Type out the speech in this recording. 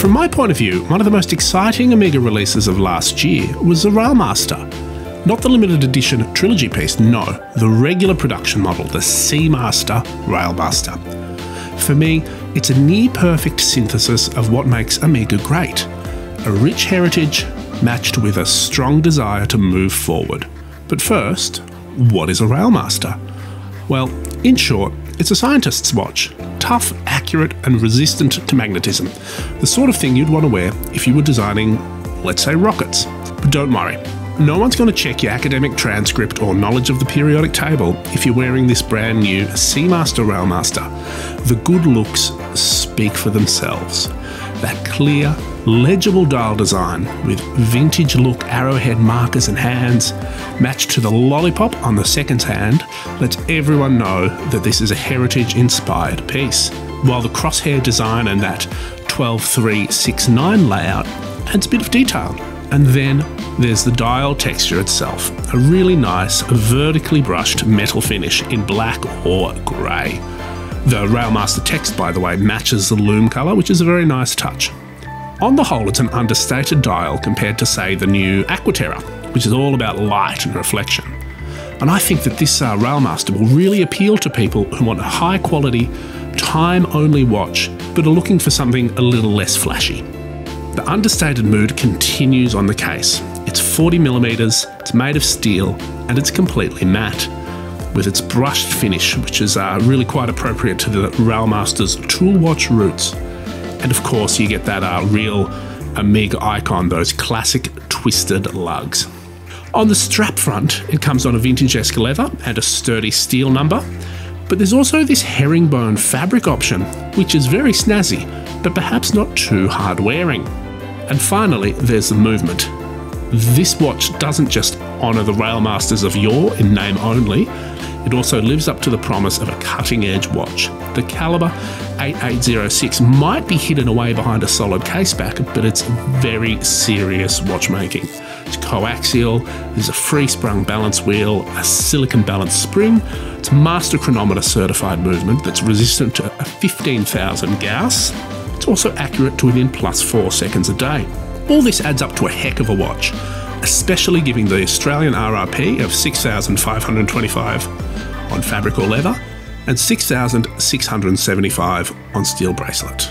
From my point of view, one of the most exciting Omega releases of last year was the Railmaster. Not the limited edition trilogy piece, no, the regular production model, the Seamaster Railmaster. For me, it's a near perfect synthesis of what makes Omega great a rich heritage matched with a strong desire to move forward. But first, what is a Railmaster? Well, in short, it's a scientist's watch. Tough, accurate, and resistant to magnetism. The sort of thing you'd want to wear if you were designing, let's say, rockets. But don't worry, no one's going to check your academic transcript or knowledge of the periodic table if you're wearing this brand new Seamaster Railmaster. The good looks speak for themselves. That clear, legible dial design with vintage look arrowhead markers and hands, matched to the lollipop on the second hand, lets everyone know that this is a heritage inspired piece. While the crosshair design and that 12369 layout adds a bit of detail. And then there's the dial texture itself, a really nice vertically brushed metal finish in black or grey. The Railmaster text, by the way, matches the lume colour, which is a very nice touch. On the whole, it's an understated dial compared to, say, the new Aquaterra, which is all about light and reflection. And I think that this uh, Railmaster will really appeal to people who want a high quality, time only watch, but are looking for something a little less flashy. The understated mood continues on the case. It's 40mm, it's made of steel, and it's completely matte, with its brushed finish, which is uh, really quite appropriate to the Railmaster's tool watch roots. And of course, you get that uh, real Omega icon, those classic twisted lugs. On the strap front, it comes on a vintage Esker leather and a sturdy steel number, but there's also this herringbone fabric option, which is very snazzy, but perhaps not too hard wearing. And finally, there's the movement. This watch doesn't just honour the Railmasters of yore in name only, it also lives up to the promise of a cutting edge watch. The Calibre 8806 might be hidden away behind a solid caseback, but it's very serious watchmaking. It's coaxial, there's a free sprung balance wheel, a silicon balance spring, it's master chronometer certified movement that's resistant to 15,000 Gauss. It's also accurate to within plus 4 seconds a day. All this adds up to a heck of a watch, especially giving the Australian RRP of 6,525 on fabric or leather and 6,675 on steel bracelet.